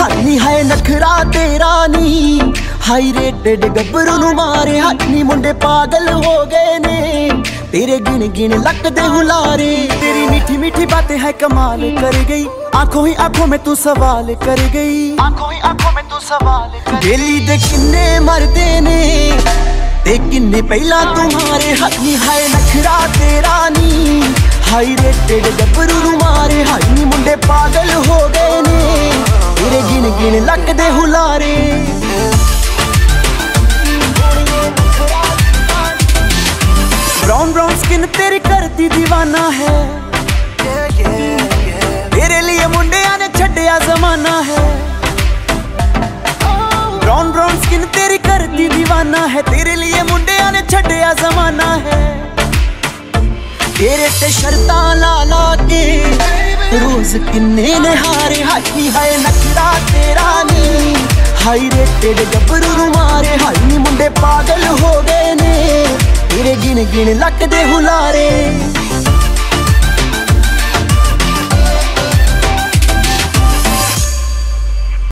ਹਾਨੀ ਹੈ ਨਖਰਾ ਤੇਰਾ ਨੀ ਹਾਈ ਰੇਟਡ ਗੱਭਰੂ ਨੂੰ ਮਾਰੇ ਹਾਨੀ ਮੁੰਡੇ ਪਾਗਲ ਹੋ ਗਏ ਨੇ ਤੇਰੇ ਗਿਣ ਗਿਣ ਲੱਗਦੇ ਹੁਲਾਰੇ तेरी मीठी मीठी बातें है कमाल कर गई आंखों ही आंखों में तू सवाल कर गई आंखों ही आंखों में तू सवाल कर बेली दे किन्ने मरदे ने ਤੇ ਕਿੰਨੇ ਪਹਿਲਾਂ ਤੁਹਾਰੇ ਹਾਈ ਹਾਏ ਨਖਰਾ ਤੇਰਾ ਨੀ। ਹਾਈ ਰੇਟਡ ਗੱਭਰੂ ਨੂੰ ਮਾਰੇ ਹਾਈ ਨੀ ਮੁੰਡੇ ਪਾਗਲ ਹੋ ਗਏ ਨੇ। ਤੇਰੇ ਗਿਣ ਗਿਣ ਲੱਗਦੇ ਹੁਲਾਰੇ। ਬ੍ਰਾਊਨ ਬ੍ਰਾਊਨ ਸਕਿਨ ਤੇਰੀ ਕਰਦੀ دیਵਾਨਾ ਹੈ। ਤੇਰੇ ਲਈ ਮੁੰਡਿਆਂ ਨੇ ਛੱਡਿਆ ਜ਼ਮਾਨਾ ਹੈ। है तेरे लिए मुंडिया ने छड़िया जमाना है तेरे ते शर्तां ला ला के रोज किन्ने ने हारे हाथी है नखरा तेरा नी हाई रेटेड ਗੱਭਰੂ ਨੂੰ ਮਾਰੇ ਹਾਈ ਨੀ ਮੁੰਡੇ ਪਾਗਲ ਹੋ ਗਏ ਨੇ ਤੇਰੇ ਗਿਣ ਗਿਣ ਲੱਗਦੇ ਹੁਲਾਰੇ